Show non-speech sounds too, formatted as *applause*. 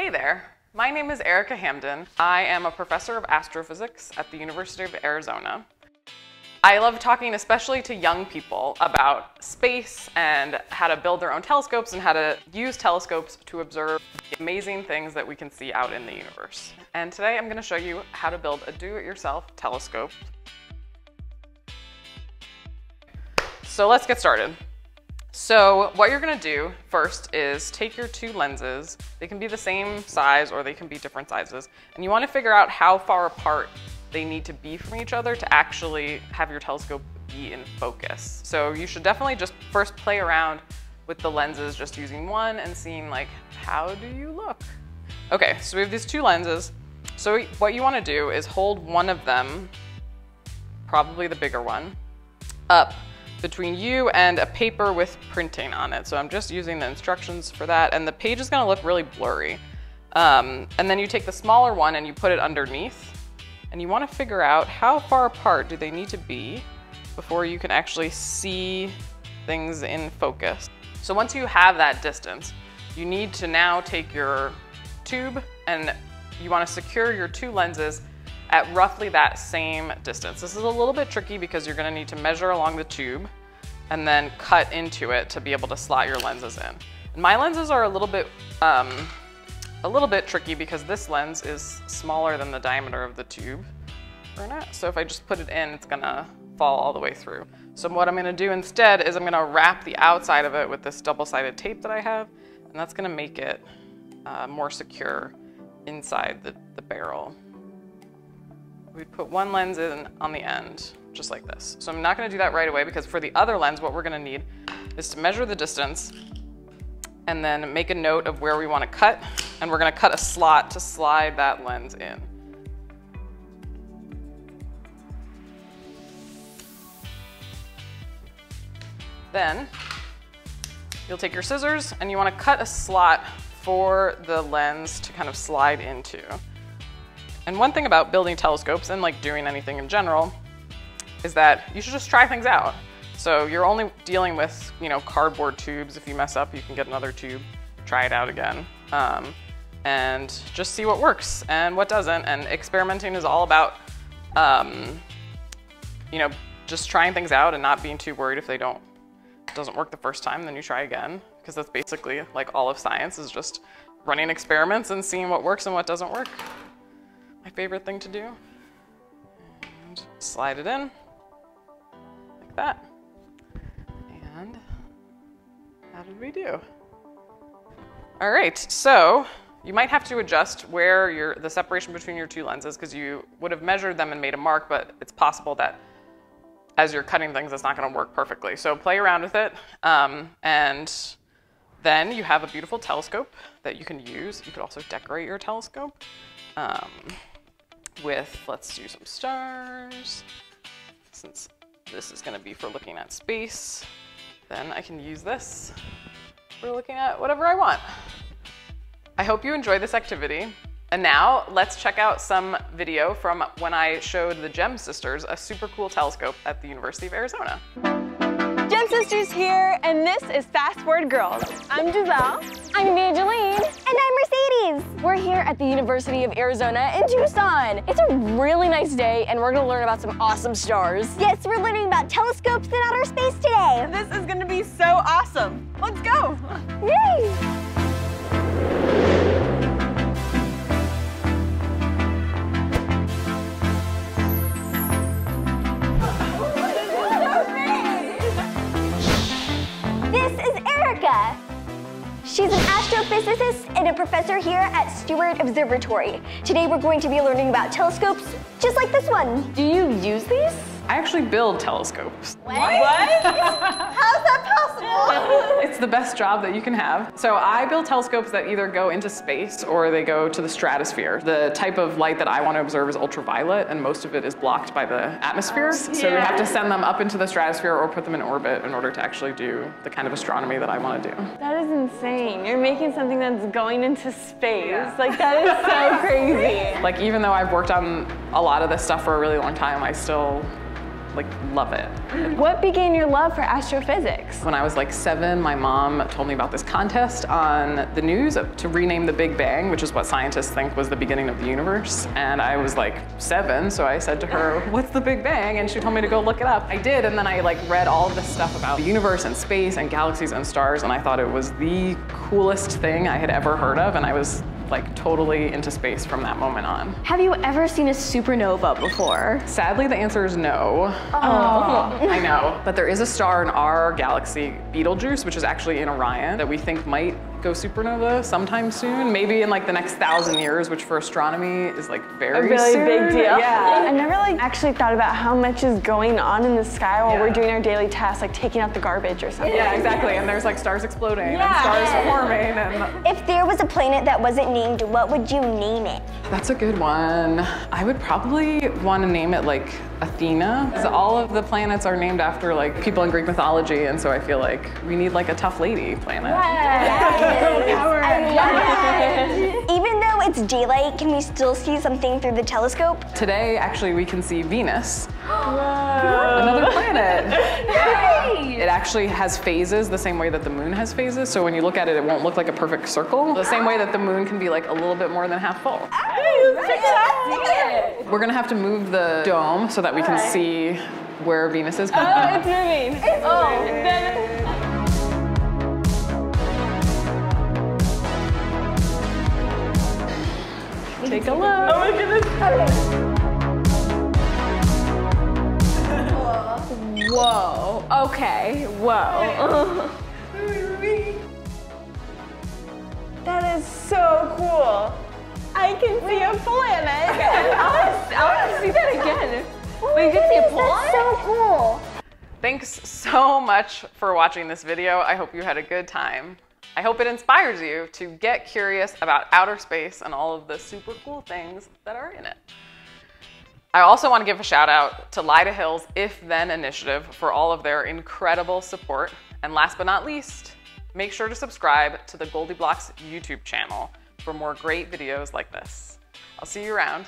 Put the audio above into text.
Hey there, my name is Erika Hamden. I am a professor of astrophysics at the University of Arizona. I love talking especially to young people about space and how to build their own telescopes and how to use telescopes to observe the amazing things that we can see out in the universe. And today I'm going to show you how to build a do-it-yourself telescope. So let's get started. So what you're gonna do first is take your two lenses. They can be the same size or they can be different sizes. And you wanna figure out how far apart they need to be from each other to actually have your telescope be in focus. So you should definitely just first play around with the lenses, just using one and seeing like, how do you look? Okay, so we have these two lenses. So what you wanna do is hold one of them, probably the bigger one, up between you and a paper with printing on it. So I'm just using the instructions for that and the page is gonna look really blurry. Um, and then you take the smaller one and you put it underneath and you wanna figure out how far apart do they need to be before you can actually see things in focus. So once you have that distance, you need to now take your tube and you wanna secure your two lenses at roughly that same distance. This is a little bit tricky because you're gonna need to measure along the tube and then cut into it to be able to slot your lenses in. And my lenses are a little bit, um, a little bit tricky because this lens is smaller than the diameter of the tube. So if I just put it in, it's gonna fall all the way through. So what I'm gonna do instead is I'm gonna wrap the outside of it with this double-sided tape that I have, and that's gonna make it uh, more secure inside the, the barrel we put one lens in on the end, just like this. So I'm not gonna do that right away because for the other lens, what we're gonna need is to measure the distance and then make a note of where we wanna cut, and we're gonna cut a slot to slide that lens in. Then you'll take your scissors and you wanna cut a slot for the lens to kind of slide into. And one thing about building telescopes and like doing anything in general is that you should just try things out. So you're only dealing with, you know, cardboard tubes. If you mess up, you can get another tube, try it out again, um, and just see what works and what doesn't. And experimenting is all about, um, you know, just trying things out and not being too worried if they don't doesn't work the first time, then you try again. Because that's basically like all of science is just running experiments and seeing what works and what doesn't work my favorite thing to do. And slide it in, like that. And how did we do? All right, so you might have to adjust where your, the separation between your two lenses because you would have measured them and made a mark, but it's possible that as you're cutting things, it's not gonna work perfectly. So play around with it. Um, and then you have a beautiful telescope that you can use. You could also decorate your telescope. Um, with, let's do some stars. Since this is gonna be for looking at space, then I can use this for looking at whatever I want. I hope you enjoy this activity. And now let's check out some video from when I showed the GEM sisters a super cool telescope at the University of Arizona. Gem Sisters here, and this is Fast Forward Girls. I'm Giselle. I'm Evangeline. And I'm Mercedes. We're here at the University of Arizona in Tucson. It's a really nice day, and we're gonna learn about some awesome stars. Yes, we're learning about telescopes in outer space today. This is gonna be so awesome. Let's go. Yay! This is Erika. She's an astrophysicist and a professor here at Steward Observatory. Today we're going to be learning about telescopes just like this one. Do you use these? I actually build telescopes. What? what? How's that possible? it's the best job that you can have. So I build telescopes that either go into space or they go to the stratosphere. The type of light that I want to observe is ultraviolet and most of it is blocked by the atmosphere. Yeah. So we have to send them up into the stratosphere or put them in orbit in order to actually do the kind of astronomy that I want to do. That is insane. You're making something that's going into space. Yeah. Like that is so *laughs* crazy. Like even though I've worked on a lot of this stuff for a really long time, I still like love it. What began your love for astrophysics? When I was like seven, my mom told me about this contest on the news to rename the Big Bang, which is what scientists think was the beginning of the universe. And I was like seven, so I said to her, what's the Big Bang? And she told me to go look it up. I did, and then I like read all this stuff about the universe and space and galaxies and stars, and I thought it was the coolest thing I had ever heard of, and I was like totally into space from that moment on. Have you ever seen a supernova before? Sadly, the answer is no. Oh. *laughs* I know. But there is a star in our galaxy, Betelgeuse, which is actually in Orion, that we think might go supernova sometime soon, maybe in like the next thousand years, which for astronomy is like very A really soon. big deal. Yeah. I never like actually thought about how much is going on in the sky while Yeah. we're doing our daily tasks, like taking out the garbage or something. Yeah, exactly. And there's like stars exploding Yeah. and stars forming and If there was a planet that wasn't named, what would you name it? That's a good one. I would probably want to name it like Athena. Because all of the planets are named after like people in Greek mythology, and so I feel like we need like a tough lady planet. I love it. Even though it's daylight, can we still see something through the telescope? Today, actually, we can see Venus, *gasps* another planet. *laughs* It actually has phases the same way that the moon has phases. So when you look at it, it won't look like a perfect circle. The same way that the moon can be like a little bit more than half full. We're gonna have to move the dome so that we can see where Venus is. Oh, it's moving. Oh, Take a look. Whoa. Okay. Whoa. That is so cool. I can see a planet. *laughs* I want to *laughs* see that again. Oh Wait, you can see a planet? That's so cool. Thanks so much for watching this video. I hope you had a good time. I hope it inspires you to get curious about outer space and all of the super cool things that are in it. I also want to give a shout out to Lyda Hill's If Then initiative for all of their incredible support. And last but not least, make sure to subscribe to the GoldieBlox YouTube channel for more great videos like this. I'll see you around.